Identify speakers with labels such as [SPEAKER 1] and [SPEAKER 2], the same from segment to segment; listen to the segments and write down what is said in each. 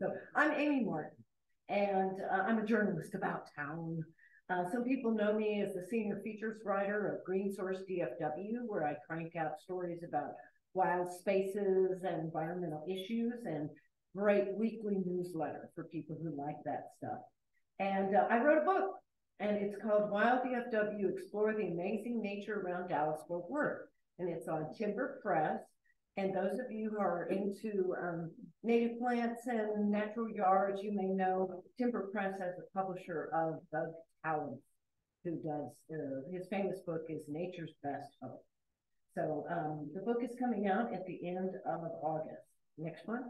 [SPEAKER 1] So I'm Amy Martin, and uh, I'm a journalist about town. Uh, some people know me as the senior features writer of Green Source DFW, where I crank out stories about wild spaces and environmental issues and great weekly newsletter for people who like that stuff. And uh, I wrote a book, and it's called Wild DFW Explore the Amazing Nature Around Dallas Fort Worth. And it's on Timber Press. And those of you who are into um, native plants and natural yards, you may know Timber Press as the publisher of Doug Tallamy, who does uh, his famous book is Nature's Best Hope. So um, the book is coming out at the end of August. Next one.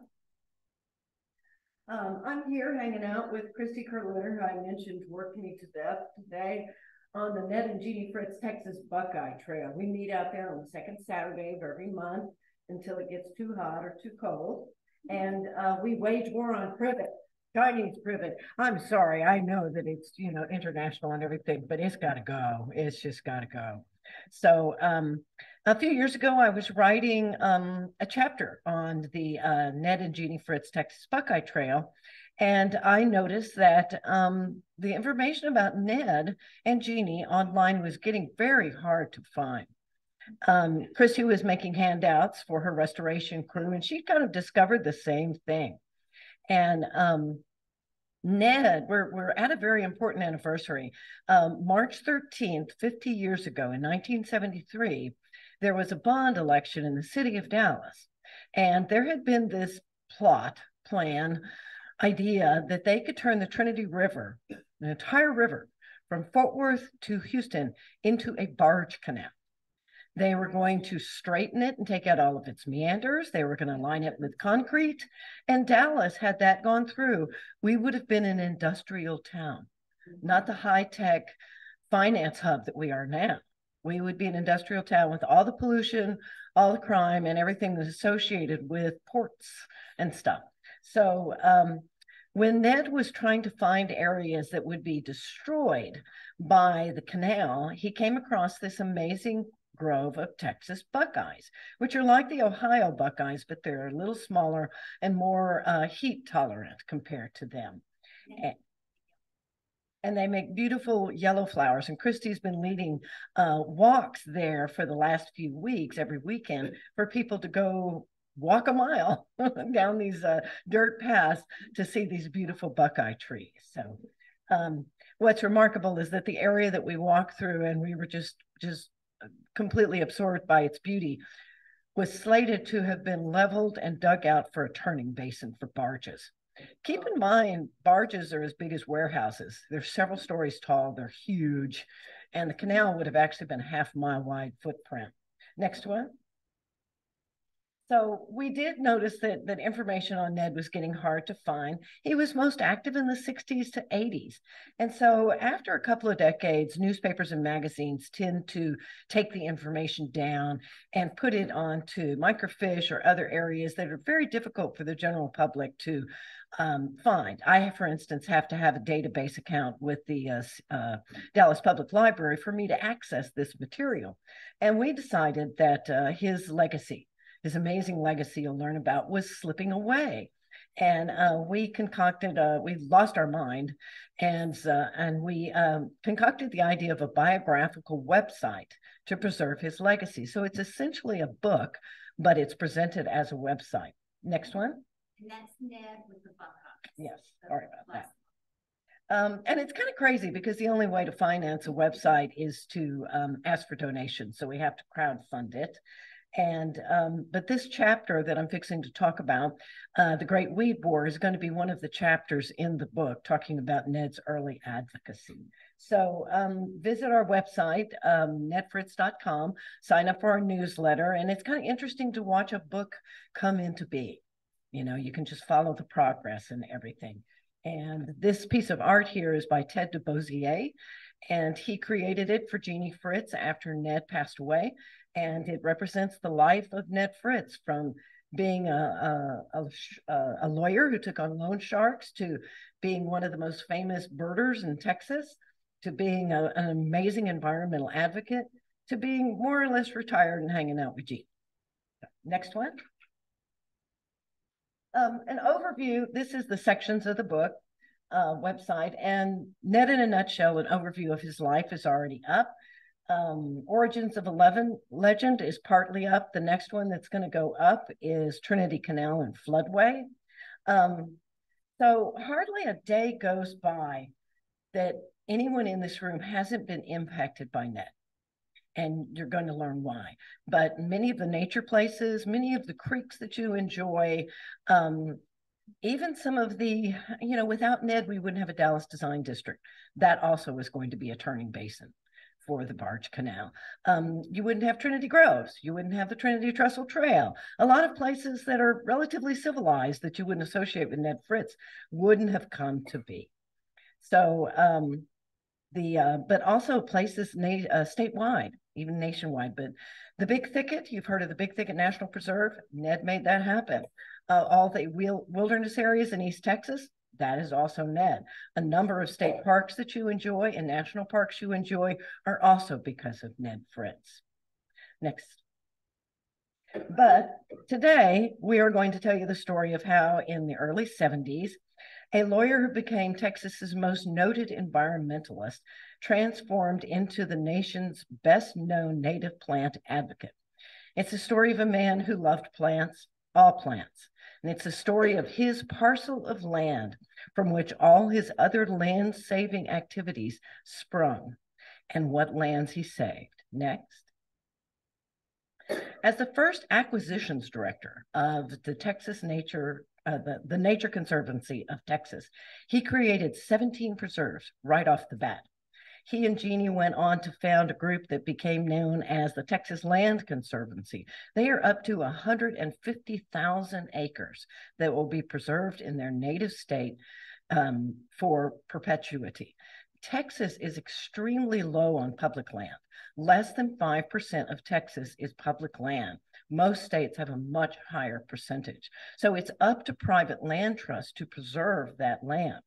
[SPEAKER 1] Um, I'm here hanging out with Christy Kerliner, who I mentioned worked me to death today on the Ned and Jeannie Fritz Texas Buckeye Trail. We meet out there on the second Saturday of every month until it gets too hot or too cold. And uh, we wage war on privet, Chinese privet. I'm sorry, I know that it's, you know, international and everything, but it's got to go. It's just got to go. So um, a few years ago, I was writing um, a chapter on the uh, Ned and Jeannie Fritz Texas Buckeye Trail. And I noticed that um, the information about Ned and Jeannie online was getting very hard to find. Um, Christy was making handouts for her restoration crew, and she kind of discovered the same thing. And um, Ned, we're, we're at a very important anniversary. Um, March 13th, 50 years ago in 1973, there was a bond election in the city of Dallas. And there had been this plot, plan, idea that they could turn the Trinity River, the entire river, from Fort Worth to Houston into a barge canal. They were going to straighten it and take out all of its meanders. They were going to line it with concrete. And Dallas, had that gone through, we would have been an industrial town, not the high tech finance hub that we are now. We would be an industrial town with all the pollution, all the crime, and everything that's associated with ports and stuff. So, um, when Ned was trying to find areas that would be destroyed by the canal, he came across this amazing grove of Texas buckeyes, which are like the Ohio buckeyes, but they're a little smaller and more uh, heat tolerant compared to them. And, and they make beautiful yellow flowers. And Christy's been leading uh, walks there for the last few weeks, every weekend, for people to go walk a mile down these uh, dirt paths to see these beautiful buckeye trees. So, um, what's remarkable is that the area that we walked through, and we were just just completely absorbed by its beauty, was slated to have been leveled and dug out for a turning basin for barges. Keep in mind, barges are as big as warehouses. They're several stories tall, they're huge, and the canal would have actually been a half mile wide footprint. Next one. So we did notice that, that information on Ned was getting hard to find. He was most active in the 60s to 80s. And so after a couple of decades, newspapers and magazines tend to take the information down and put it onto microfiche or other areas that are very difficult for the general public to um, find. I, for instance, have to have a database account with the uh, uh, Dallas Public Library for me to access this material. And we decided that uh, his legacy his amazing legacy you'll learn about was slipping away. And uh, we concocted uh, we lost our mind and uh, and we um, concocted the idea of a biographical website to preserve his legacy. So it's essentially a book but it's presented as a website. Next one.
[SPEAKER 2] And that's ned with the buckeyes
[SPEAKER 1] yes sorry about that. um, and it's kind of crazy because the only way to finance a website is to um, ask for donations. So we have to crowd fund it. And um, but this chapter that I'm fixing to talk about, uh, the Great Weed War, is going to be one of the chapters in the book talking about Ned's early advocacy. So um, visit our website, um, nedfritz.com, sign up for our newsletter, and it's kind of interesting to watch a book come into being. You know, you can just follow the progress and everything. And this piece of art here is by Ted DeBosier, and he created it for Jeannie Fritz after Ned passed away and it represents the life of Ned Fritz from being a, a, a, a, lawyer who took on loan sharks to being one of the most famous birders in Texas to being a, an amazing environmental advocate to being more or less retired and hanging out with Jean. Next one. Um, an overview, this is the sections of the book uh, website, and Ned in a nutshell, an overview of his life is already up. Um, Origins of Eleven Legend is partly up. The next one that's going to go up is Trinity Canal and Floodway. Um, so hardly a day goes by that anyone in this room hasn't been impacted by Ned and you're going to learn why. But many of the nature places, many of the creeks that you enjoy, um, even some of the, you know, without Ned, we wouldn't have a Dallas Design District. That also was going to be a turning basin for the Barge Canal. Um, you wouldn't have Trinity Groves. You wouldn't have the Trinity Trestle Trail. A lot of places that are relatively civilized that you wouldn't associate with Ned Fritz wouldn't have come to be. So, um, the uh, but also places na- uh, statewide even nationwide. But the Big Thicket, you've heard of the Big Thicket National Preserve. Ned made that happen. Uh, all the wilderness areas in East Texas, that is also Ned. A number of state oh. parks that you enjoy and national parks you enjoy are also because of Ned Fritz. Next. But today we are going to tell you the story of how in the early 70s, a lawyer who became Texas's most noted environmentalist transformed into the nation's best known native plant advocate. It's a story of a man who loved plants, all plants. And it's a story of his parcel of land from which all his other land saving activities sprung and what lands he saved. Next. As the first acquisitions director of the Texas Nature, uh, the, the Nature Conservancy of Texas, he created 17 preserves right off the bat. He and Jeannie went on to found a group that became known as the Texas Land Conservancy. They are up to 150,000 acres that will be preserved in their native state um, for perpetuity. Texas is extremely low on public land. Less than 5% of Texas is public land. Most states have a much higher percentage. So it's up to private land trusts to preserve that land.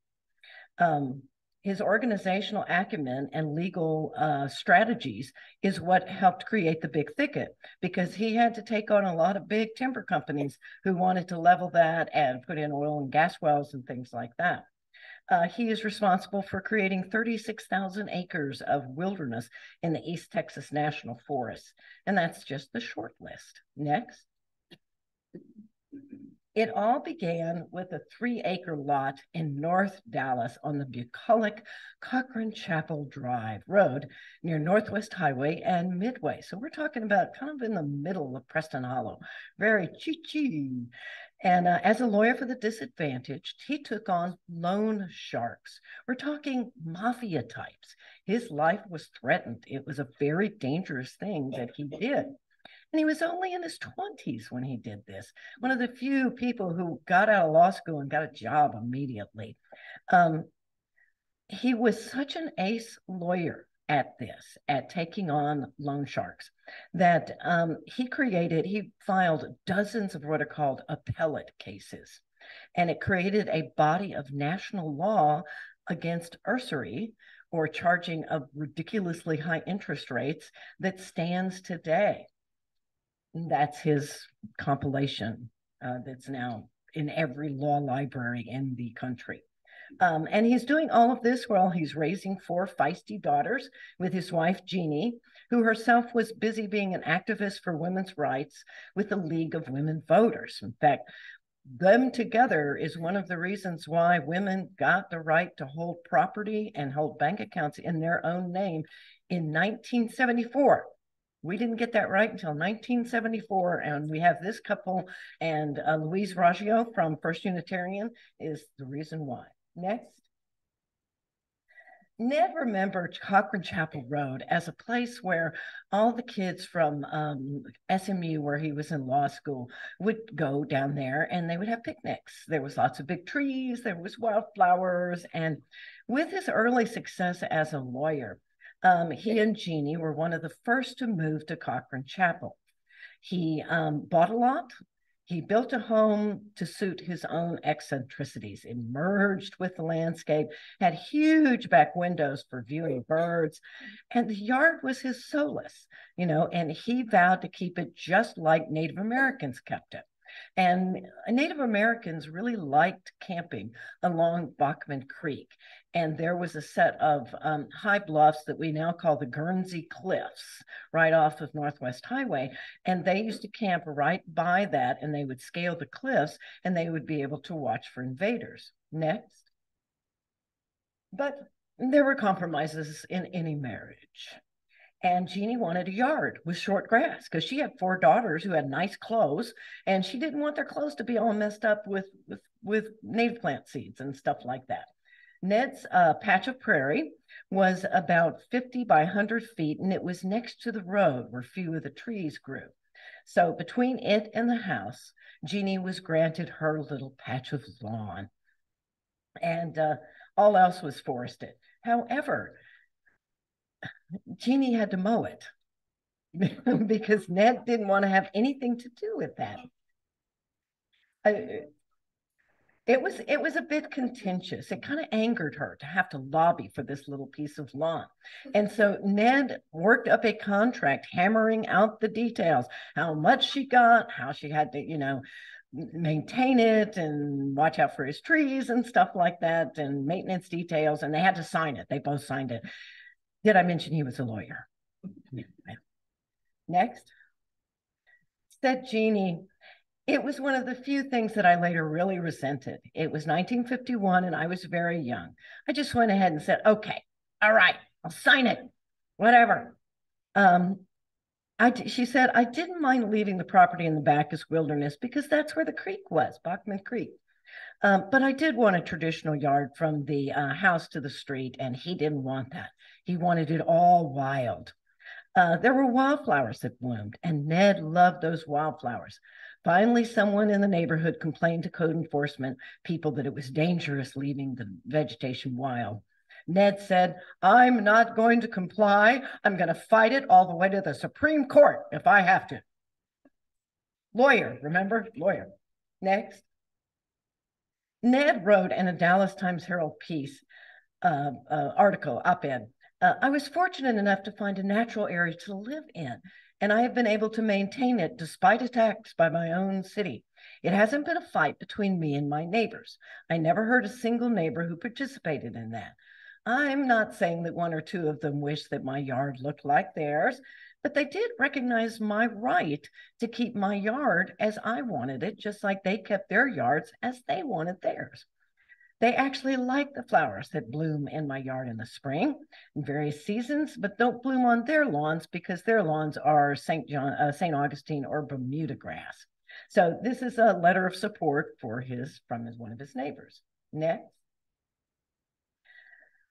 [SPEAKER 1] Um, his organizational acumen and legal uh, strategies is what helped create the big thicket because he had to take on a lot of big timber companies who wanted to level that and put in oil and gas wells and things like that. Uh, he is responsible for creating 36,000 acres of wilderness in the East Texas National Forest. And that's just the short list. Next. It all began with a three acre lot in North Dallas on the bucolic Cochran Chapel Drive Road near Northwest Highway and Midway. So we're talking about kind of in the middle of Preston Hollow, very chee chee. And uh, as a lawyer for the disadvantaged, he took on loan sharks. We're talking mafia types. His life was threatened. It was a very dangerous thing that he did. And he was only in his 20s when he did this. One of the few people who got out of law school and got a job immediately. Um, he was such an ace lawyer at this, at taking on loan sharks, that um, he created, he filed dozens of what are called appellate cases. And it created a body of national law against usury or charging of ridiculously high interest rates that stands today that's his compilation uh, that's now in every law library in the country. Um, and he's doing all of this while he's raising four feisty daughters with his wife, Jeannie, who herself was busy being an activist for women's rights with the League of Women Voters. In fact, them together is one of the reasons why women got the right to hold property and hold bank accounts in their own name in 1974 we didn't get that right until 1974, and we have this couple, and uh, Louise Raggio from First Unitarian is the reason why. Next. Ned remembered Cochran Chapel Road as a place where all the kids from um, SMU, where he was in law school, would go down there and they would have picnics. There was lots of big trees, there was wildflowers, and with his early success as a lawyer, um, he and Jeannie were one of the first to move to Cochran Chapel. He um, bought a lot. He built a home to suit his own eccentricities, emerged with the landscape, had huge back windows for viewing birds, and the yard was his solace, you know, and he vowed to keep it just like Native Americans kept it. And Native Americans really liked camping along Bachman Creek. And there was a set of um, high bluffs that we now call the Guernsey Cliffs, right off of Northwest Highway. And they used to camp right by that, and they would scale the cliffs and they would be able to watch for invaders. Next. But there were compromises in any marriage. And Jeannie wanted a yard with short grass because she had four daughters who had nice clothes, and she didn't want their clothes to be all messed up with with, with native plant seeds and stuff like that. Ned's uh, patch of prairie was about 50 by 100 feet, and it was next to the road where few of the trees grew. So between it and the house, Jeannie was granted her little patch of lawn, and uh, all else was forested. However, Jeannie had to mow it because Ned didn't want to have anything to do with that. It was it was a bit contentious. It kind of angered her to have to lobby for this little piece of lawn. And so Ned worked up a contract hammering out the details, how much she got, how she had to, you know, maintain it and watch out for his trees and stuff like that and maintenance details and they had to sign it. They both signed it. Did I mention he was a lawyer? Next. Said Jeannie, it was one of the few things that I later really resented. It was 1951 and I was very young. I just went ahead and said, okay, all right, I'll sign it, whatever. Um, I, she said, I didn't mind leaving the property in the back as wilderness because that's where the creek was, Bachman Creek. Um, but I did want a traditional yard from the uh, house to the street, and he didn't want that. He wanted it all wild. Uh, there were wildflowers that bloomed, and Ned loved those wildflowers. Finally, someone in the neighborhood complained to code enforcement people that it was dangerous leaving the vegetation wild. Ned said, I'm not going to comply. I'm going to fight it all the way to the Supreme Court if I have to. Lawyer, remember? Lawyer. Next. Ned wrote in a Dallas Times Herald piece, uh, uh, article, op-ed, uh, I was fortunate enough to find a natural area to live in, and I have been able to maintain it despite attacks by my own city. It hasn't been a fight between me and my neighbors. I never heard a single neighbor who participated in that. I'm not saying that one or two of them wished that my yard looked like theirs, but they did recognize my right to keep my yard as I wanted it, just like they kept their yards as they wanted theirs. They actually like the flowers that bloom in my yard in the spring in various seasons, but don't bloom on their lawns because their lawns are St. John, uh, St. Augustine or Bermuda grass. So this is a letter of support for his from his, one of his neighbors. Next.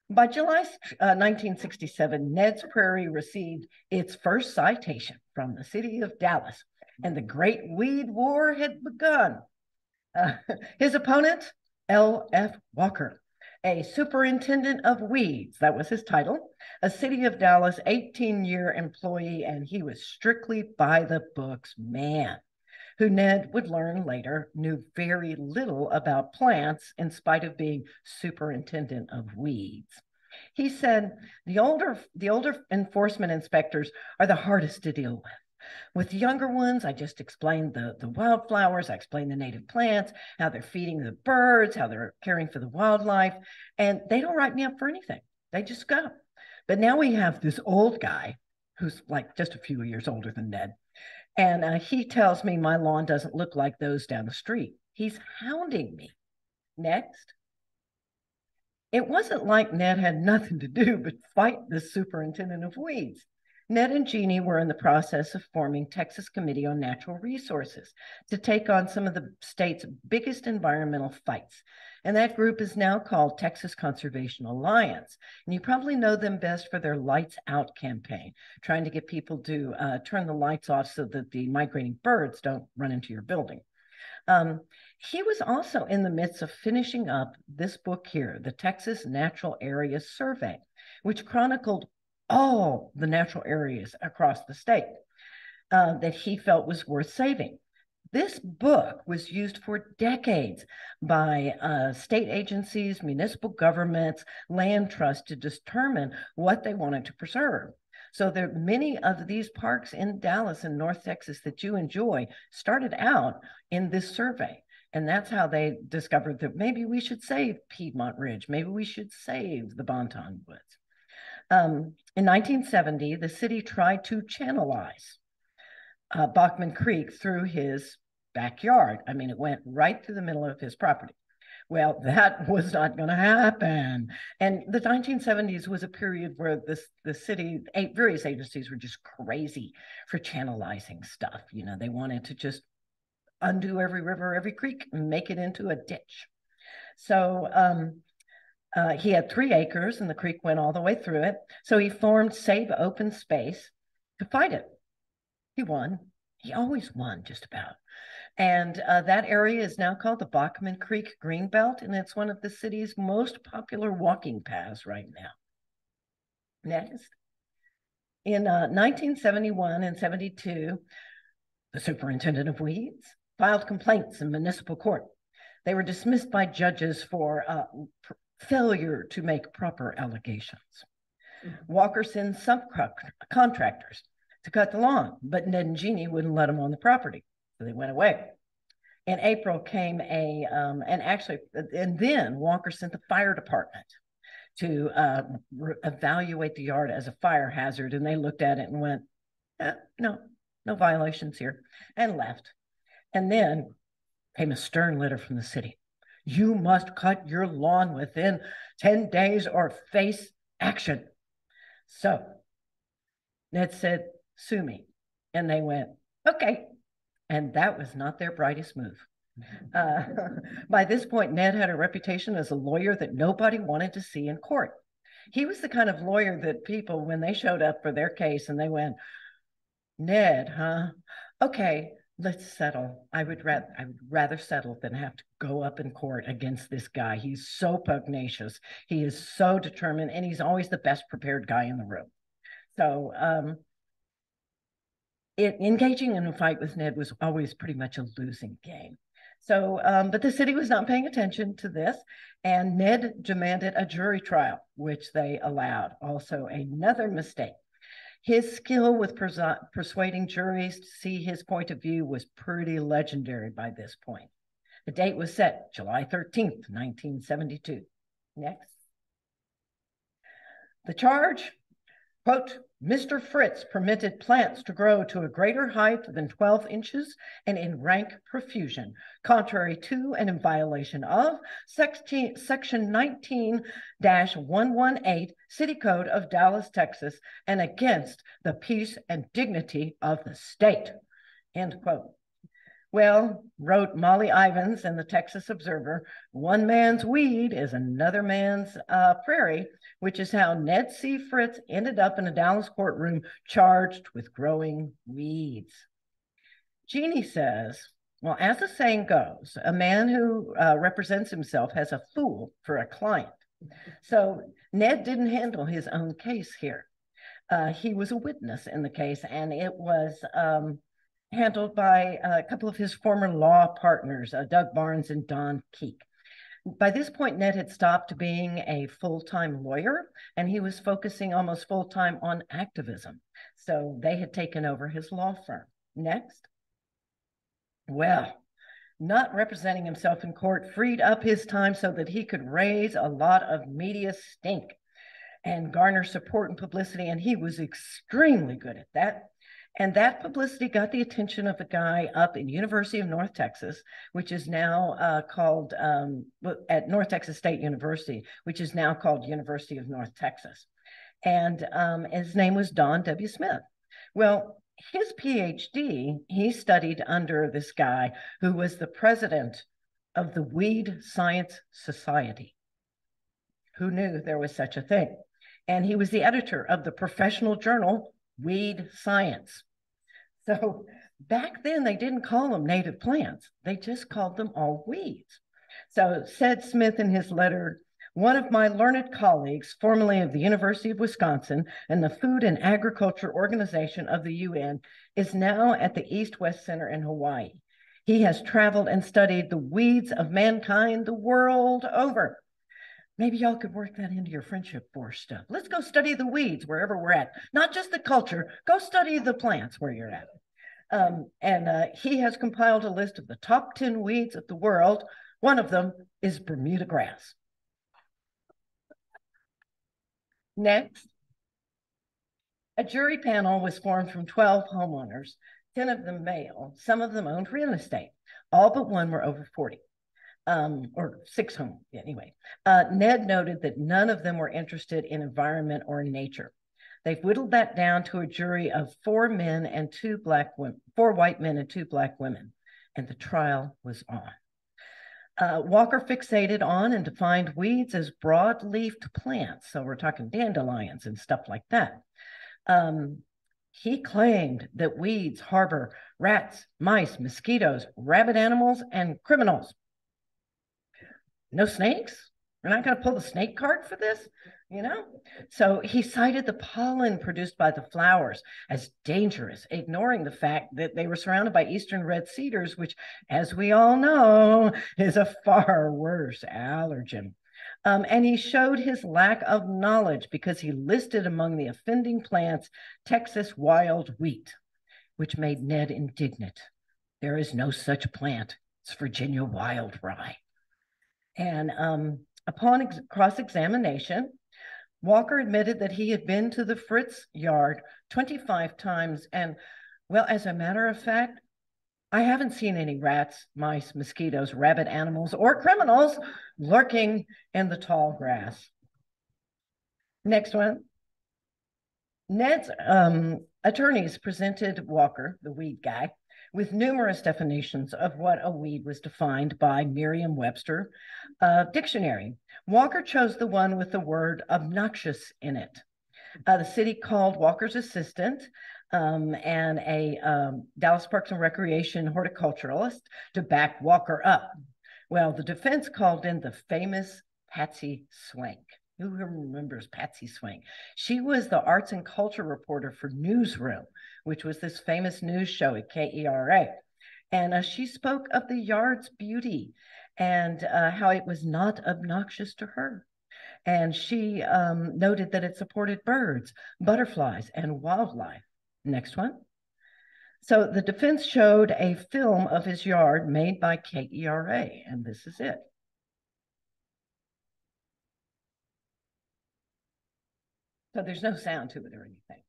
[SPEAKER 1] By July uh, 1967, Ned's Prairie received its first citation from the city of Dallas, and the Great Weed War had begun. Uh, his opponent, L.F. Walker, a superintendent of weeds. That was his title. A City of Dallas 18 year employee, and he was strictly by the books man, who Ned would learn later knew very little about plants in spite of being superintendent of weeds. He said the older the older enforcement inspectors are the hardest to deal with. With younger ones, I just explained the, the wildflowers, I explained the native plants, how they're feeding the birds, how they're caring for the wildlife, and they don't write me up for anything. They just go. But now we have this old guy who's like just a few years older than Ned, and uh, he tells me my lawn doesn't look like those down the street. He's hounding me. Next. It wasn't like Ned had nothing to do but fight the superintendent of weeds. Ned and Jeannie were in the process of forming Texas Committee on Natural Resources to take on some of the state's biggest environmental fights. And that group is now called Texas Conservation Alliance. And you probably know them best for their Lights Out campaign, trying to get people to uh, turn the lights off so that the migrating birds don't run into your building. Um, he was also in the midst of finishing up this book here, the Texas Natural Areas Survey, which chronicled all the natural areas across the state uh, that he felt was worth saving. This book was used for decades by uh, state agencies, municipal governments, land trusts to determine what they wanted to preserve. So there are many of these parks in Dallas and North Texas that you enjoy started out in this survey. And that's how they discovered that maybe we should save Piedmont Ridge, maybe we should save the Bonton Woods. Um, in 1970, the city tried to channelize uh, Bachman Creek through his backyard. I mean, it went right through the middle of his property. Well, that was not going to happen. And the 1970s was a period where this the city, various agencies were just crazy for channelizing stuff. You know, they wanted to just undo every river, every creek, and make it into a ditch. So um, uh, he had three acres, and the creek went all the way through it. So he formed Save Open Space to fight it. He won. He always won, just about. And uh, that area is now called the Bachman Creek Greenbelt, and it's one of the city's most popular walking paths right now. Next. In uh, 1971 and 72, the superintendent of weeds filed complaints in municipal court. They were dismissed by judges for uh, failure to make proper allegations. Mm-hmm. Walker sent subcontractors to cut the lawn, but Ned and Jeannie wouldn't let them on the property. So they went away. In April came a, um, and actually, and then Walker sent the fire department to uh, re- evaluate the yard as a fire hazard. And they looked at it and went, eh, no, no violations here, and left. And then came a stern letter from the city. You must cut your lawn within 10 days or face action. So Ned said, sue me. And they went, okay. And that was not their brightest move. Uh, by this point, Ned had a reputation as a lawyer that nobody wanted to see in court. He was the kind of lawyer that people, when they showed up for their case and they went, Ned, huh? Okay, let's settle. I would rather I would rather settle than have to go up in court against this guy. He's so pugnacious. He is so determined, and he's always the best prepared guy in the room. So um, it, engaging in a fight with Ned was always pretty much a losing game. So, um, but the city was not paying attention to this, and Ned demanded a jury trial, which they allowed. Also, another mistake. His skill with persuading juries to see his point of view was pretty legendary by this point. The date was set July 13th, 1972. Next. The charge, quote, Mr. Fritz permitted plants to grow to a greater height than 12 inches and in rank profusion, contrary to and in violation of section 19 118 City Code of Dallas, Texas, and against the peace and dignity of the state. End quote. Well, wrote Molly Ivins in the Texas Observer, one man's weed is another man's uh, prairie, which is how Ned C. Fritz ended up in a Dallas courtroom charged with growing weeds. Jeannie says, well, as the saying goes, a man who uh, represents himself has a fool for a client. So Ned didn't handle his own case here. Uh, he was a witness in the case, and it was um, handled by a couple of his former law partners, uh, Doug Barnes and Don Keek. By this point, Ned had stopped being a full time lawyer and he was focusing almost full time on activism. So they had taken over his law firm. Next. Well, not representing himself in court freed up his time so that he could raise a lot of media stink and garner support and publicity. And he was extremely good at that. And that publicity got the attention of a guy up in University of North Texas, which is now uh, called um, at North Texas State University, which is now called University of North Texas. And um, his name was Don W. Smith. Well, his PhD, he studied under this guy who was the president of the Weed Science Society. Who knew there was such a thing? And he was the editor of the professional journal weed science. So back then, they didn't call them native plants, they just called them all weeds. So, said Smith in his letter, one of my learned colleagues, formerly of the University of Wisconsin and the Food and Agriculture Organization of the UN, is now at the East West Center in Hawaii. He has traveled and studied the weeds of mankind the world over. maybe y'all could work that into your friendship force stuff. Let's go study the weeds wherever we're at, not just the culture, go study the plants where you're at. Um, and uh, he has compiled a list of the top 10 weeds of the world. One of them is Bermuda grass. Next, a jury panel was formed from 12 homeowners, 10 of them male. Some of them owned real estate. All but one were over 40, um, or six home, anyway. Uh, Ned noted that none of them were interested in environment or nature. They've whittled that down to a jury of four men and two black women, four white men and two black women, and the trial was on. Uh, Walker fixated on and defined weeds as broad-leafed plants. So we're talking dandelions and stuff like that. Um, he claimed that weeds harbor rats, mice, mosquitoes, rabid animals, and criminals. No snakes? We're not going to pull the snake card for this, you know? So he cited the pollen produced by the flowers as dangerous, ignoring the fact that they were surrounded by eastern red cedars, which, as we all know, is a far worse allergen. Um, and he showed his lack of knowledge because he listed among the offending plants Texas wild wheat, which made Ned indignant. There is no such plant. It's Virginia wild rye. And um, Upon cross examination, Walker admitted that he had been to the Fritz yard 25 times. And, well, as a matter of fact, I haven't seen any rats, mice, mosquitoes, rabid animals, or criminals lurking in the tall grass. Next one. Ned's um, attorneys presented Walker, the weed guy, with numerous definitions of what a weed was defined by Merriam-Webster uh, dictionary. Walker chose the one with the word obnoxious in it. Uh, the city called Walker's assistant um, and a um, Dallas Parks and Recreation horticulturalist to back Walker up. Well, the defense called in the famous Patsy Swank. Who remembers Patsy Swank? She was the arts and culture reporter for Newsroom, which was this famous news show at KERA. And uh, she spoke of the yard's beauty and uh, how it was not obnoxious to her. And she um, noted that it supported birds, butterflies, and wildlife. Next one. So the defense showed a film of his yard made by KERA, and this is it. So there's no sound to it or anything.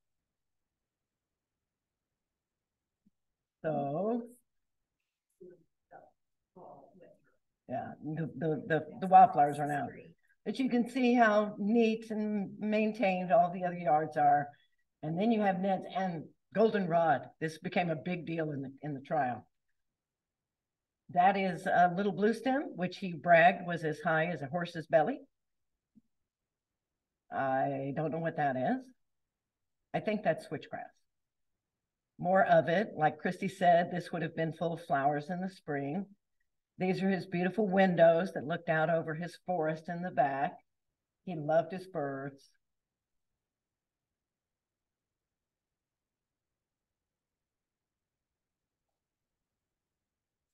[SPEAKER 1] So, yeah, the, the, the, the wildflowers are now. But you can see how neat and maintained all the other yards are. And then you have nets and goldenrod. This became a big deal in the in the trial. That is a little blue stem, which he bragged was as high as a horse's belly. I don't know what that is. I think that's switchgrass. More of it, like Christy said, this would have been full of flowers in the spring. These are his beautiful windows that looked out over his forest in the back. He loved his birds.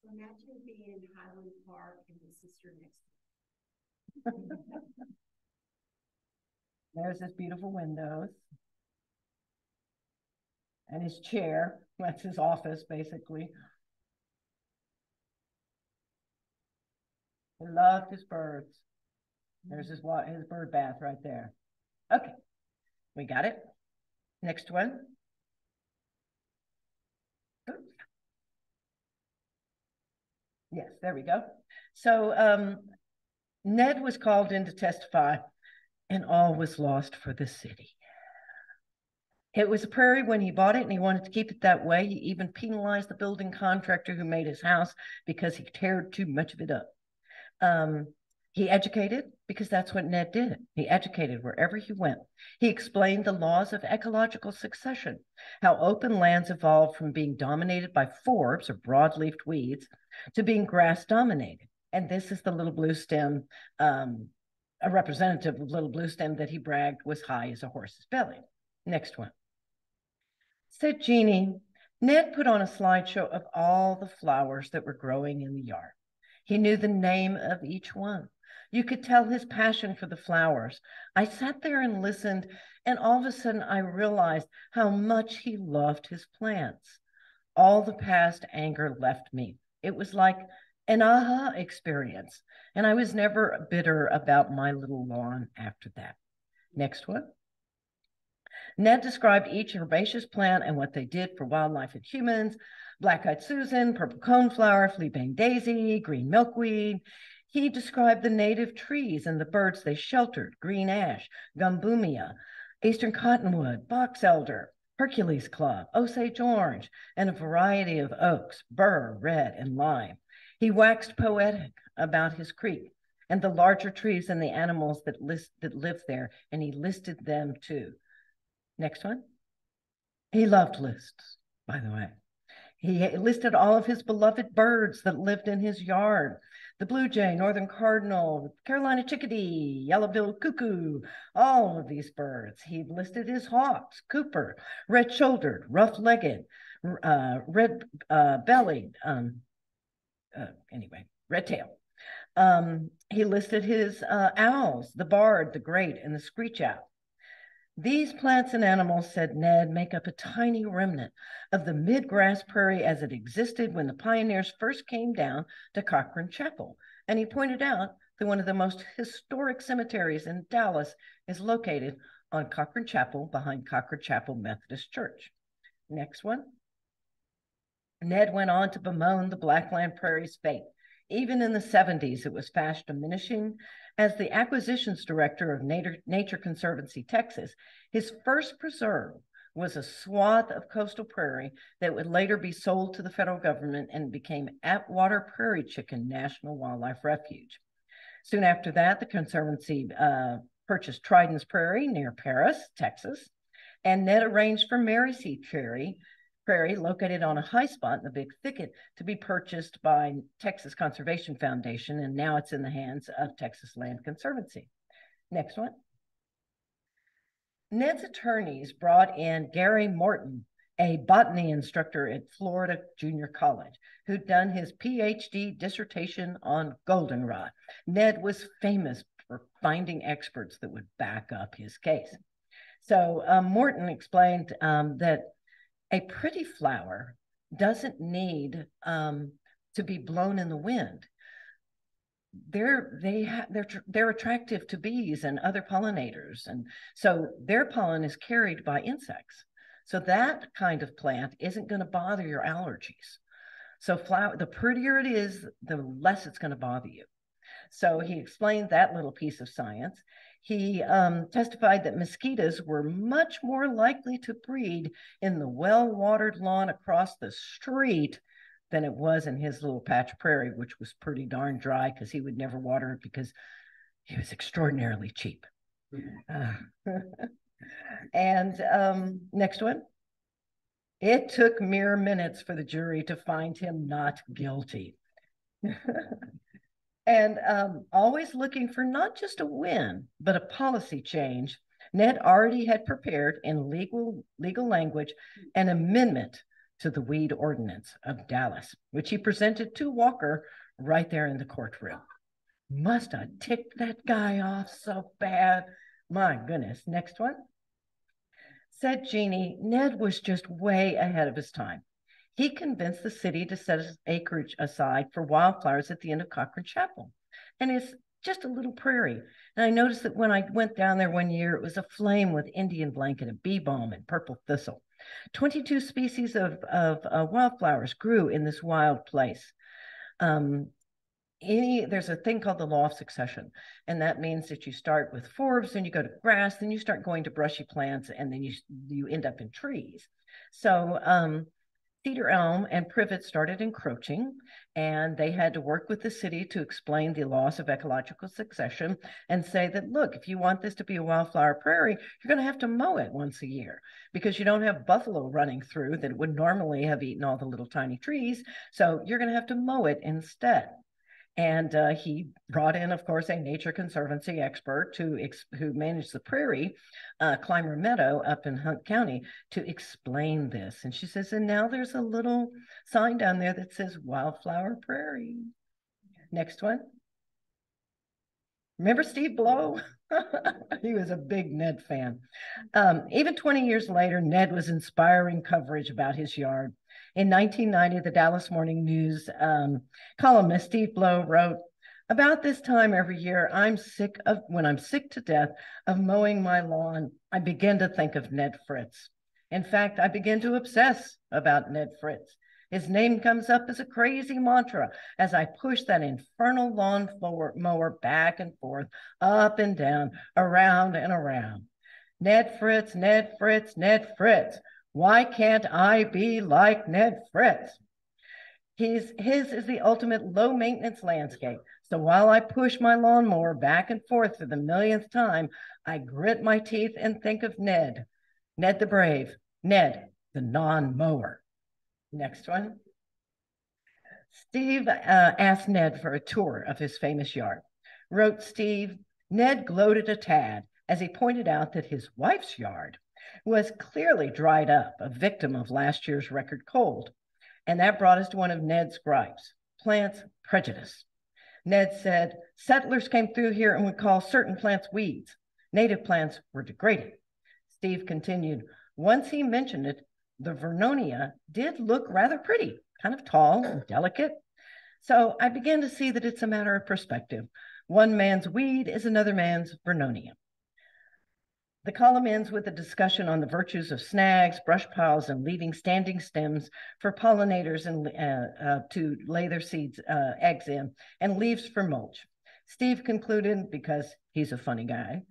[SPEAKER 3] Imagine being in Highland Park and the sister next
[SPEAKER 1] There's his beautiful windows. And his chair, that's his office, basically. He loved his birds. There's his, his bird bath right there. Okay, we got it. Next one. Yes, there we go. So um, Ned was called in to testify and all was lost for the city. It was a prairie when he bought it and he wanted to keep it that way. He even penalized the building contractor who made his house because he teared too much of it up. Um, he educated because that's what Ned did. He educated wherever he went. He explained the laws of ecological succession, how open lands evolved from being dominated by forbs or broad-leafed weeds to being grass dominated. And this is the little blue stem um, a representative of Little Blue Stem that he bragged was high as a horse's belly. Next one. Said Jeannie, Ned put on a slideshow of all the flowers that were growing in the yard. He knew the name of each one. You could tell his passion for the flowers. I sat there and listened, and all of a sudden I realized how much he loved his plants. All the past anger left me. It was like an aha experience, and I was never bitter about my little lawn after that. Next one. Ned described each herbaceous plant and what they did for wildlife and humans. Black-eyed Susan, purple coneflower, fleabane daisy, green milkweed. He described the native trees and the birds they sheltered, green ash, gum bumelia, eastern cottonwood, box elder, Hercules club, Osage orange, and a variety of oaks, burr, red, and lime. He waxed poetic about his creek and the larger trees and the animals that list that live there, and he listed them too. Next one. He loved lists, by the way. He listed all of his beloved birds that lived in his yard the blue jay, northern cardinal, Carolina chickadee, yellow-billed cuckoo, all of these birds. He listed his hawks, Cooper, red-shouldered, rough-legged, uh, red-bellied, uh, um, uh, anyway, red-tail. Um, he listed his uh, owls, the barred, the great, and the screech owl. These plants and animals, said Ned, make up a tiny remnant of the mid-grass prairie as it existed when the pioneers first came down to Cochran Chapel. And he pointed out that one of the most historic cemeteries in Dallas is located on Cochran Chapel behind Cochran Chapel Methodist Church. Next one. Ned went on to bemoan the Blackland Prairie's fate. Even in the 70s, it was fast diminishing as the acquisitions director of Nature, Nature Conservancy Texas, his first preserve was a swath of coastal prairie that would later be sold to the federal government and became Attwater Prairie Chicken National Wildlife Refuge. Soon after that, the Conservancy uh, purchased Tridens Prairie near Paris, Texas, and Ned arranged for Marysee Prairie prairie located on a high spot in the big thicket to be purchased by Texas Conservation Foundation, and now it's in the hands of Texas Land Conservancy. Next one. Ned's attorneys brought in Gary Morton, a botany instructor at Florida Junior College, who'd done his PhD dissertation on goldenrod. Ned was famous for finding experts that would back up his case. So um, Morton explained um, that a pretty flower doesn't need um, to be blown in the wind. They're they ha- they're they're attractive to bees and other pollinators, and so their pollen is carried by insects. So that kind of plant isn't going to bother your allergies. So flower, the prettier it is, the less it's going to bother you. So he explained that little piece of science. He um, testified that mosquitoes were much more likely to breed in the well watered lawn across the street than it was in his little patch prairie, which was pretty darn dry because he would never water it because he was extraordinarily cheap. Uh, and um, next one. It took mere minutes for the jury to find him not guilty. and um, always looking for not just a win, but a policy change. Ned already had prepared in legal, legal language an amendment to the weed ordinance of Dallas, which he presented to Walker right there in the courtroom. Must have ticked that guy off so bad. My goodness. Next one. Said Jeannie, Ned was just way ahead of his time he convinced the city to set acreage aside for wildflowers at the end of Cochran Chapel. And it's just a little prairie. And I noticed that when I went down there one year, it was aflame with Indian blanket and bee balm and purple thistle. 22 species of, of uh, wildflowers grew in this wild place. Um, any there's a thing called the law of succession and that means that you start with forbs then you go to grass then you start going to brushy plants and then you you end up in trees so um, Cedar Elm and Privet started encroaching, and they had to work with the city to explain the loss of ecological succession and say that, look, if you want this to be a wildflower prairie, you're going to have to mow it once a year because you don't have buffalo running through that would normally have eaten all the little tiny trees. So you're going to have to mow it instead. And uh, he brought in, of course, a nature conservancy expert to ex- who managed the prairie, uh, Clymer Meadow up in Hunt County, to explain this. And she says, and now there's a little sign down there that says Wildflower Prairie. Next one. Remember Steve Blow? he was a big Ned fan. Um, even 20 years later, Ned was inspiring coverage about his yard. In 1990, the Dallas Morning News um, columnist Steve Blow wrote, about this time every year, I'm sick of when I'm sick to death of mowing my lawn, I begin to think of Ned Fritz. In fact, I begin to obsess about Ned Fritz. His name comes up as a crazy mantra as I push that infernal lawn mower back and forth, up and down, around and around. Ned Fritz, Ned Fritz, Ned Fritz. Why can't I be like Ned Fritz? He's, his is the ultimate low maintenance landscape. So while I push my lawnmower back and forth for the millionth time, I grit my teeth and think of Ned, Ned the Brave, Ned the non mower. Next one. Steve uh, asked Ned for a tour of his famous yard. Wrote Steve, Ned gloated a tad as he pointed out that his wife's yard was clearly dried up, a victim of last year's record cold. And that brought us to one of Ned's gripes plants prejudice. Ned said, settlers came through here and would call certain plants weeds. Native plants were degraded. Steve continued, once he mentioned it, the Vernonia did look rather pretty, kind of tall and delicate. So I began to see that it's a matter of perspective. One man's weed is another man's Vernonia. The column ends with a discussion on the virtues of snags, brush piles, and leaving standing stems for pollinators and uh, uh, to lay their seeds, uh, eggs in, and leaves for mulch. Steve concluded, because he's a funny guy,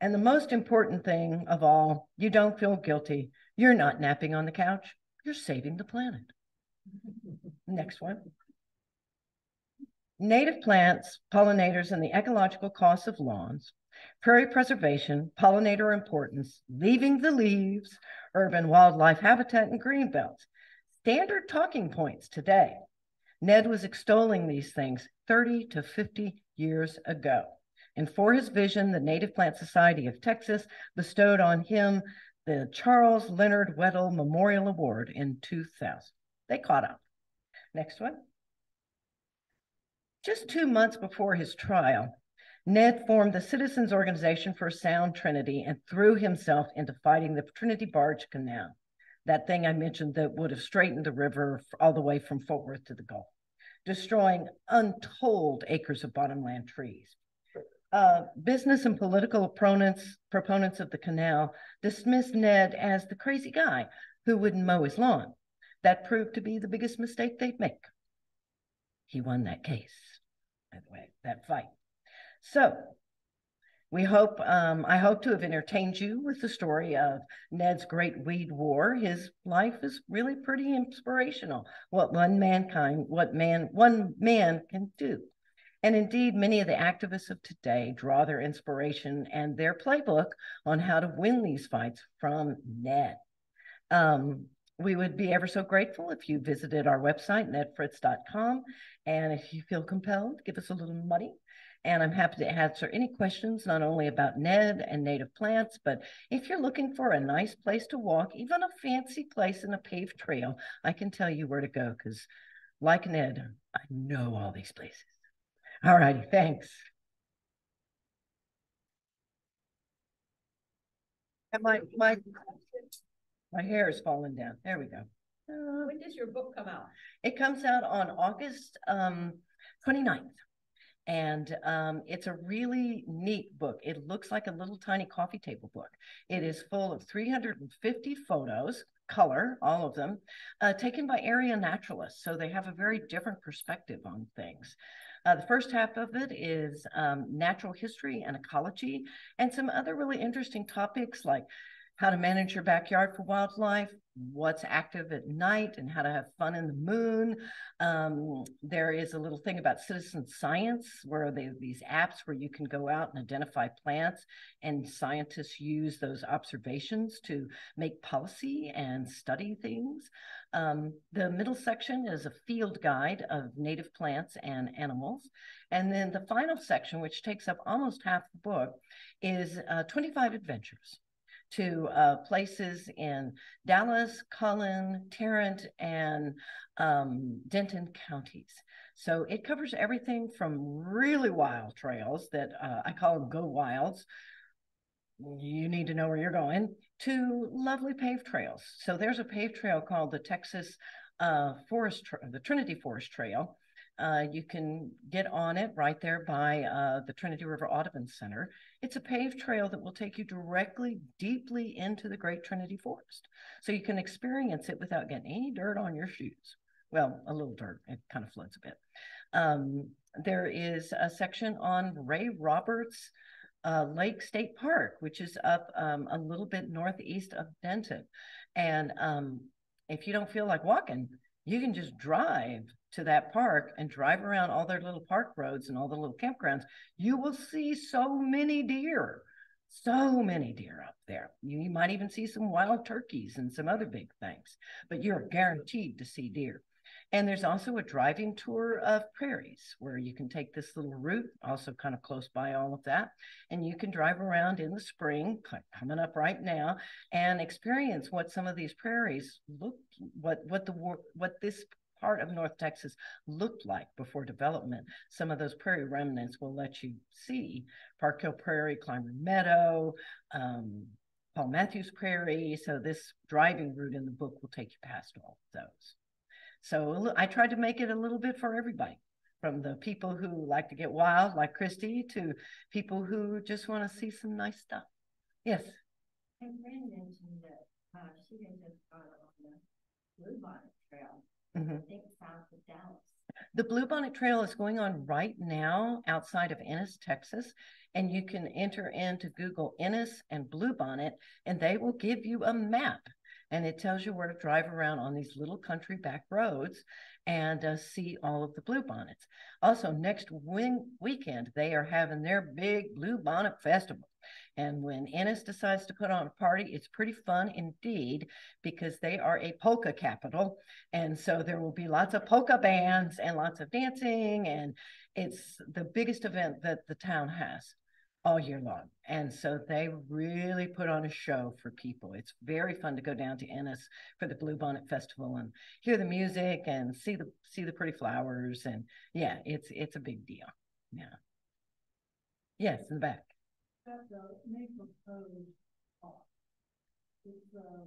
[SPEAKER 1] and the most important thing of all, you don't feel guilty. You're not napping on the couch. You're saving the planet. Next one. Native plants, pollinators, and the ecological costs of lawns prairie preservation, pollinator importance, leaving the leaves, urban wildlife habitat, and green belts. Standard talking points today. Ned was extolling these things 30 to 50 years ago. And for his vision, the Native Plant Society of Texas bestowed on him the Charles Leonard Weddle Memorial Award in 2000. They caught up. Next one. Just two months before his trial, Ned formed the Citizens Organization for a Sound Trinity and threw himself into fighting the Trinity Barge Canal, that thing I mentioned that would have straightened the river all the way from Fort Worth to the Gulf, destroying untold acres of bottomland trees. Uh, business and political opponents, proponents of the canal dismissed Ned as the crazy guy who wouldn't mow his lawn. That proved to be the biggest mistake they'd make. He won that case, by the way, that fight. So we hope, um, I hope to have entertained you with the story of Ned's Great Weed War. His life is really pretty inspirational. What one mankind, what man, one man can do. And indeed, many of the activists of today draw their inspiration and their playbook on how to win these fights from Ned. Um, we would be ever so grateful if you visited our website, nedfritz.com. And if you feel compelled, give us a little money and I'm happy to answer any questions, not only about Ned and native plants, but if you're looking for a nice place to walk, even a fancy place in a paved trail, I can tell you where to go because, like Ned, I know all these places. All righty, thanks. And my my my hair is falling down. There we go.
[SPEAKER 3] Uh, when does your book come out?
[SPEAKER 1] It comes out on August um, 29th. And um, it's a really neat book. It looks like a little tiny coffee table book. It is full of 350 photos, color, all of them, uh, taken by area naturalists. So they have a very different perspective on things. Uh, the first half of it is um, natural history and ecology, and some other really interesting topics like how to manage your backyard for wildlife, what's active at night, and how to have fun in the moon. Um, there is a little thing about citizen science where they these apps where you can go out and identify plants, and scientists use those observations to make policy and study things. Um, the middle section is a field guide of native plants and animals. And then the final section, which takes up almost half the book, is uh, 25 adventures to uh, places in Dallas, Collin, Tarrant, and um, Denton counties. So it covers everything from really wild trails that uh, I call them go wilds. You need to know where you're going to lovely paved trails. So there's a paved trail called the Texas uh, Forest, the Trinity Forest Trail. Uh, you can get on it right there by uh, the Trinity River Audubon Center. It's a paved trail that will take you directly, deeply into the Great Trinity Forest. So you can experience it without getting any dirt on your shoes. Well, a little dirt, it kind of floods a bit. Um, there is a section on Ray Roberts uh, Lake State Park, which is up um, a little bit northeast of Denton. And um, if you don't feel like walking, you can just drive to that park and drive around all their little park roads and all the little campgrounds. You will see so many deer, so many deer up there. You, might even see some wild turkeys and some other big things, but you're guaranteed to see deer. And there's also a driving tour of prairies where you can take this little route, also kind of close by all of that. And you can drive around in the spring, coming up right now, and experience what some of these prairies look, what what the war what this part of North Texas looked like before development. Some of those prairie remnants will let you see Park Hill Prairie, Clymer Meadow, um, Paul Matthews Prairie. So this driving route in the book will take you past all of those. So I tried to make it a little bit for everybody, from the people who like to get wild, like Christy, to people who just want to see some nice stuff. Yes.
[SPEAKER 3] And mentioned that uh, she just on the Bluebonnet Trail, mm-hmm. I think south of Dallas.
[SPEAKER 1] The Bluebonnet Trail is going on right now outside of Ennis, Texas, and you can enter into Google Ennis and Bluebonnet, and they will give you a map and it tells you where to drive around on these little country back roads and uh, see all of the bluebonnets. Also, next win- weekend, they are having their big Bluebonnet Festival. And when Ennis decides to put on a party, it's pretty fun indeed because they are a polka capital. And so there will be lots of polka bands and lots of dancing. And it's the biggest event that the town has all year long. And so they really put on a show for people. It's very fun to go down to Ennis for the Bluebonnet Festival and hear the music and see the see the pretty flowers. And yeah, it's it's a big deal. Yeah. Yes, in the back.
[SPEAKER 4] At the Maple it's a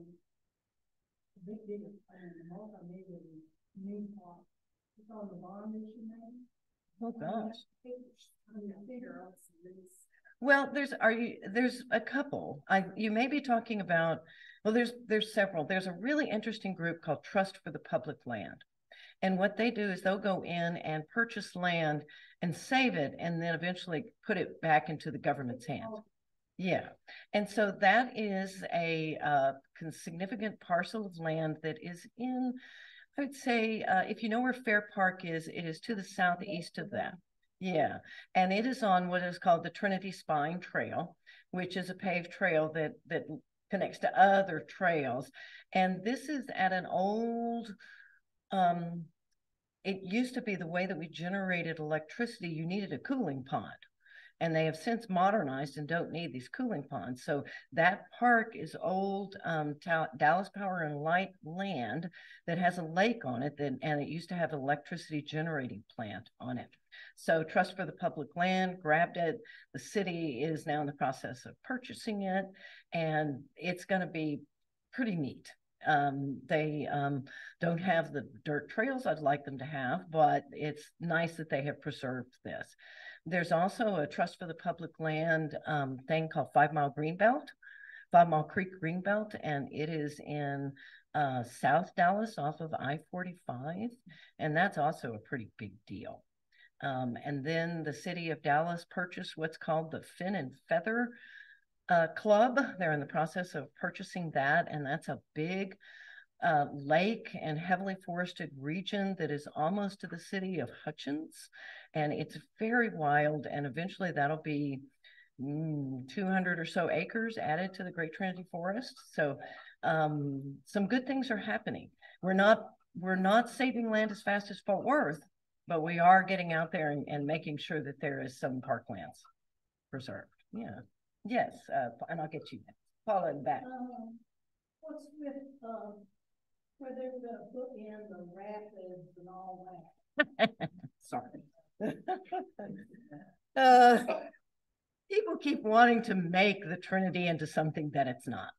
[SPEAKER 4] big deal. I mean, the multi-million new park. It's on the bond issue now.
[SPEAKER 1] Oh gosh.
[SPEAKER 3] I mean, I figure out
[SPEAKER 1] well, there's are you there's a couple. I you may be talking about well, there's there's several. There's a really interesting group called Trust for the Public Land. And what they do is they'll go in and purchase land and save it and then eventually put it back into the government's hands. Yeah. And so that is a uh, significant parcel of land that is in, I would say, uh, if you know where Fair Park is, it is to the southeast of that. Yeah, and it is on what is called the Trinity Spine Trail, which is a paved trail that that connects to other trails. And this is at an old um it used to be the way that we generated electricity, you needed a cooling pond. And they have since modernized and don't need these cooling ponds. So that park is old um, Dallas Power and Light land that has a lake on it, that, and it used to have an electricity generating plant on it. So Trust for the Public Land grabbed it. The city is now in the process of purchasing it, and it's going to be pretty neat. Um, they um, don't have the dirt trails I'd like them to have, but it's nice that they have preserved this. There's also a Trust for the Public Land um, thing called Five Mile Greenbelt, Five Mile Creek Greenbelt, and it is in uh, South Dallas off of I 45. And that's also a pretty big deal. Um, and then the city of Dallas purchased what's called the Fin and Feather uh, Club. They're in the process of purchasing that, and that's a big uh, lake and heavily forested region that is almost to the city of Hutchins. And it's very wild, and eventually that'll be mm, 200 or so acres added to the Great Trinity Forest. So um, some good things are happening. We're not we're not saving land as fast as Fort Worth, but we are getting out there and, and making sure that there is some parklands preserved. Yeah. Yes. Uh, and I'll get you Paula in the back.
[SPEAKER 4] Um, what's with um, where they're going to put in the rapids and all that?
[SPEAKER 1] Sorry. uh, people keep wanting to make the Trinity into something that it's not.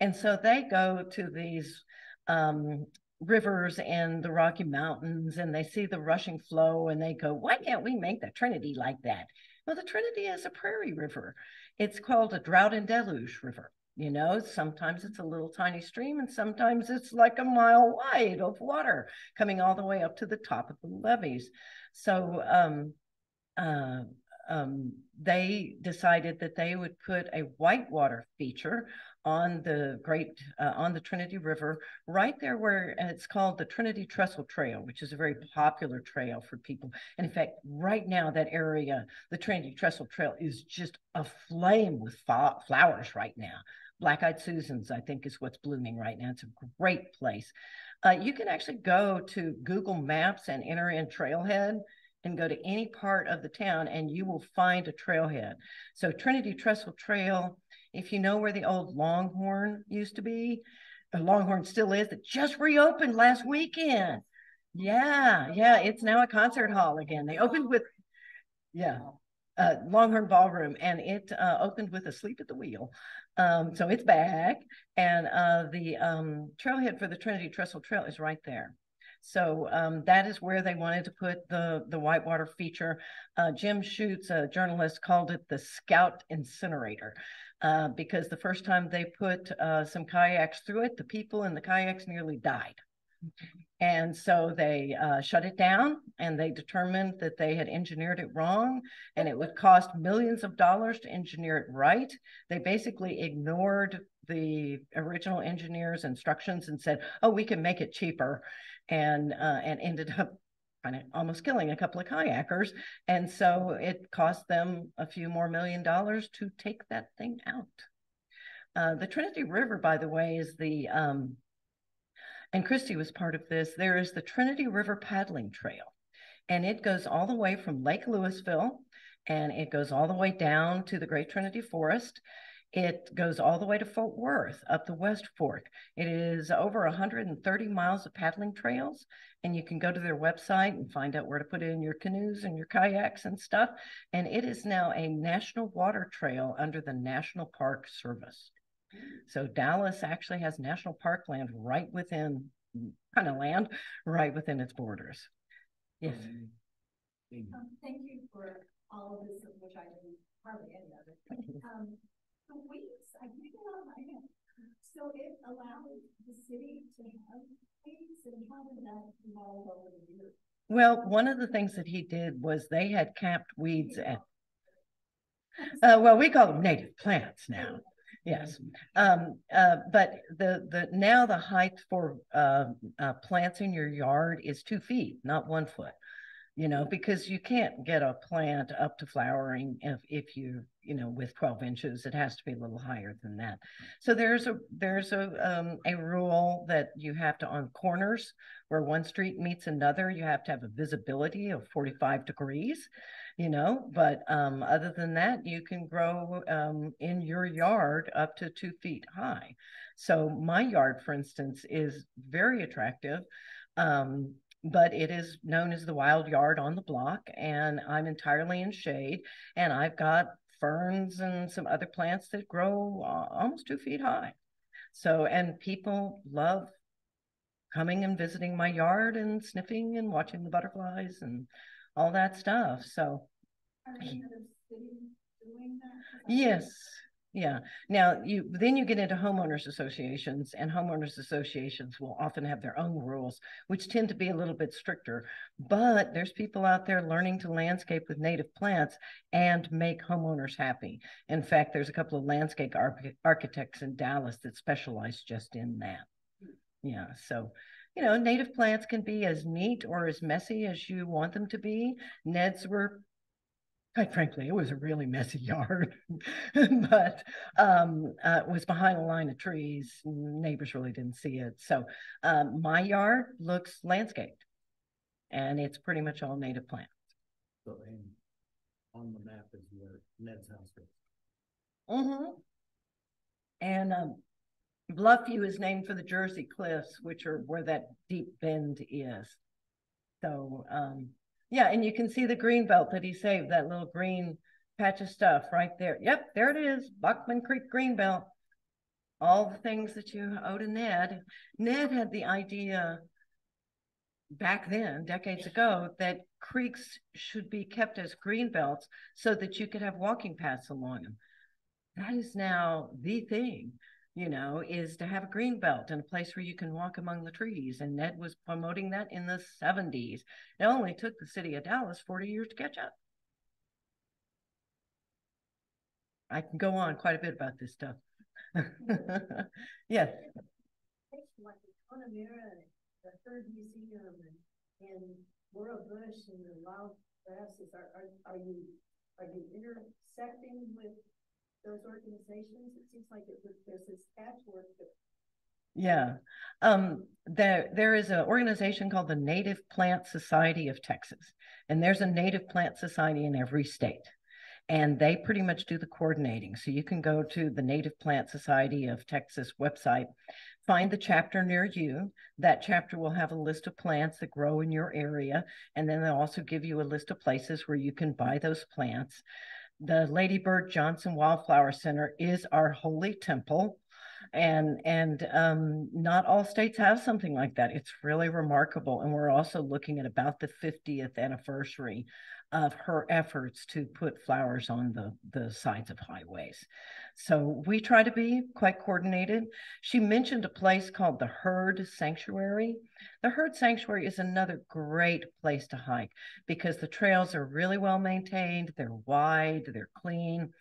[SPEAKER 1] And so they go to these um, rivers and the Rocky Mountains and they see the rushing flow and they go, why can't we make the Trinity like that? Well, the Trinity is a prairie river. It's called a drought and deluge river. You know, sometimes it's a little tiny stream and sometimes it's like a mile wide of water coming all the way up to the top of the levees. So um, uh, um, they decided that they would put a whitewater feature on the great uh, on the Trinity River, right there where it's called the Trinity Trestle Trail, which is a very popular trail for people. And in fact, right now that area, the Trinity Trestle Trail, is just aflame with flowers right now. Black-eyed Susans, I think, is what's blooming right now. It's a great place. Uh, you can actually go to Google Maps and enter in Trailhead and go to any part of the town and you will find a trailhead. So Trinity Trestle Trail, if you know where the old Longhorn used to be, a Longhorn still is, it just reopened last weekend. Yeah, yeah, it's now a concert hall again. They opened with, yeah, uh, Longhorn Ballroom, and it uh, opened with Asleep at the Wheel. Um, so it's back, and uh, the um, trailhead for the Trinity Trestle Trail is right there. So um, that is where they wanted to put the, the whitewater feature. Uh, Jim Schutze, a journalist, called it the Scout Incinerator. Uh, because the first time they put uh, some kayaks through it, the people in the kayaks nearly died. And so they uh, shut it down and they determined that they had engineered it wrong and it would cost millions of dollars to engineer it right. They basically ignored the original engineer's instructions and said, oh, we can make it cheaper and uh, and ended up kind of almost killing a couple of kayakers. And so it cost them a few more million dollars to take that thing out. Uh, the Trinity River, by the way, is the, um, and Christy was part of this, there is the Trinity River Paddling Trail. And it goes all the way from Lake Lewisville and it goes all the way down to the Great Trinity Forest. It goes all the way to Fort Worth up the West Fork. It is over 130 miles of paddling trails, and you can go to their website and find out where to put in your canoes and your kayaks and stuff. And it is now a national water trail under the National Park Service. So Dallas actually has national park land right within kind of land right within its borders. Yes.
[SPEAKER 3] Um, thank you for all of this, which I didn't hardly any of it. Um, the weeds, I think it on my head. So it allowed the city to have weeds and how did that evolve over the years?
[SPEAKER 1] Well, one of the things that he did was they had capped weeds at, uh, well, we call them native plants now. Yes, um, uh, but the the now the height for uh, uh, plants in your yard is two feet, not one foot you know, because you can't get a plant up to flowering if, if you, you know, with 12 inches, it has to be a little higher than that. So there's a, there's a, um, a rule that you have to, on corners where one street meets another, you have to have a visibility of 45 degrees, you know, but um, other than that, you can grow um, in your yard up to two feet high. So my yard, for instance, is very attractive. Um, but it is known as the wild yard on the block and i'm entirely in shade and i've got ferns and some other plants that grow uh, almost two feet high so and people love coming and visiting my yard and sniffing and watching the butterflies and all that stuff so yes yeah. Now you then you get into homeowners associations, and homeowners associations will often have their own rules, which tend to be a little bit stricter. But there's people out there learning to landscape with native plants and make homeowners happy. In fact, there's a couple of landscape architects in Dallas that specialize just in that. Yeah. So you know, native plants can be as neat or as messy as you want them to be. Ned's were quite frankly, it was a really messy yard, but um, uh, it was behind a line of trees. Neighbors really didn't see it. So um, my yard looks landscaped and it's pretty much all native plants.
[SPEAKER 5] So and on the map is where Ned's house is.
[SPEAKER 1] Mm-hmm. And um, Bluffview is named for the Jersey Cliffs, which are where that deep bend is. So um, Yeah, and you can see the green belt that he saved, that little green patch of stuff right there. Yep, there it is, Bachman Creek green belt. All the things that you owe to Ned. Ned had the idea back then, decades ago, that creeks should be kept as green belts so that you could have walking paths along them. That is now the thing, you know, is to have a green belt and a place where you can walk among the trees. And Ned was promoting that in the 70s. It only took the city of Dallas 40 years to catch up. I can go on quite a bit about this stuff. yes.
[SPEAKER 3] Like the Connemara, the Heard Museum and, and Laura Bush and the wild grasses, are, are, are you, are you intersecting with those organizations? It seems like it, there's this patchwork that
[SPEAKER 1] yeah. Um, there, there is an organization called the Native Plant Society of Texas, and there's a Native Plant Society in every state and they pretty much do the coordinating. So you can go to the Native Plant Society of Texas website, find the chapter near you. That chapter will have a list of plants that grow in your area, and then they'll also give you a list of places where you can buy those plants. The Lady Bird Johnson Wildflower Center is our holy temple and and um, not all states have something like that. It's really remarkable, and we're also looking at about the 50th anniversary of her efforts to put flowers on the, the sides of highways. So we try to be quite coordinated. She mentioned a place called the Heard Sanctuary. The Heard Sanctuary is another great place to hike because the trails are really well maintained, they're wide, they're clean.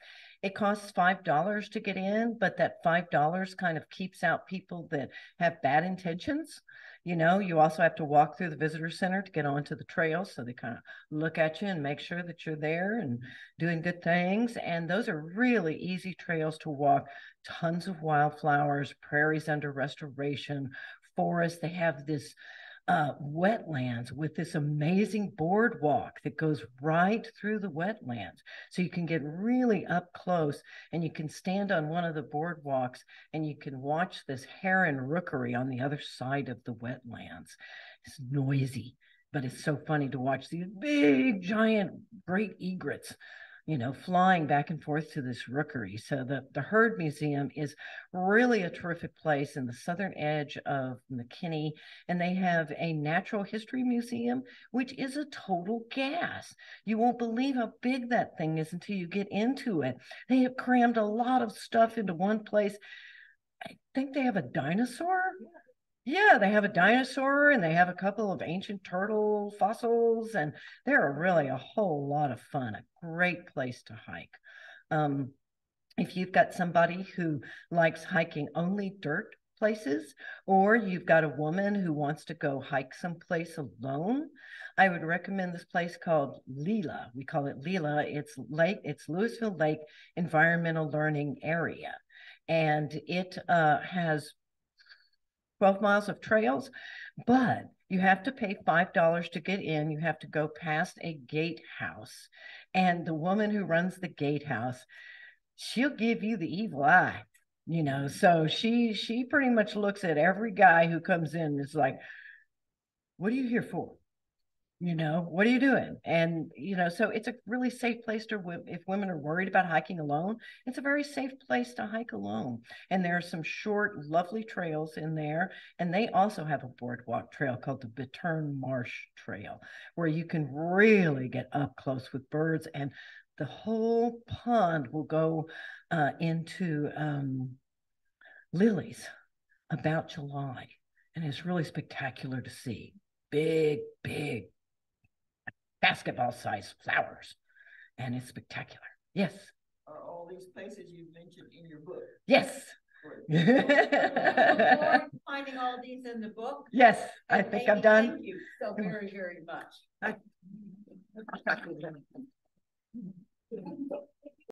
[SPEAKER 1] It costs $5 to get in, but that $5 kind of keeps out people that have bad intentions. You know, you also have to walk through the visitor center to get onto the trail. So they kind of look at you and make sure that you're there and doing good things. And those are really easy trails to walk. Tons of wildflowers, prairies under restoration, forests. They have this uh, wetlands with this amazing boardwalk that goes right through the wetlands. So you can get really up close and you can stand on one of the boardwalks and you can watch this heron rookery on the other side of the wetlands. It's noisy, but it's so funny to watch these big, giant, great egrets you know, flying back and forth to this rookery. So the, the Heard Museum is really a terrific place in the southern edge of McKinney. And they have a natural history museum, which is a total gas. You won't believe how big that thing is until you get into it. They have crammed a lot of stuff into one place. I think they have a dinosaur. Yeah, they have a dinosaur and they have a couple of ancient turtle fossils, and they're really a whole lot of fun. A great place to hike. Um, if you've got somebody who likes hiking only dirt places, or you've got a woman who wants to go hike someplace alone, I would recommend this place called LLELA. We call it LLELA. It's Lake, it's Lewisville Lake Environmental Learning Area. And it uh, has 12 miles of trails, but you have to pay $5 to get in. You have to go past a gatehouse. And the woman who runs the gatehouse, she'll give you the evil eye, you know. So she she pretty much looks at every guy who comes in and is like, what are you here for? You know what are you doing? And you know so it's a really safe place to if women are worried about hiking alone it's a very safe place to hike alone. And there are some short lovely trails in there and they also have a boardwalk trail called the bittern marsh trail where you can really get up close with birds and the whole pond will go uh, into um, lilies about july and it's really spectacular to see. Big big basketball sized flowers. And it's spectacular. Yes.
[SPEAKER 6] Are all these places you mentioned in your book?
[SPEAKER 1] Yes.
[SPEAKER 2] Finding all these in the book.
[SPEAKER 1] Yes, I think I'm done.
[SPEAKER 2] Thank you so very, very much.
[SPEAKER 1] I...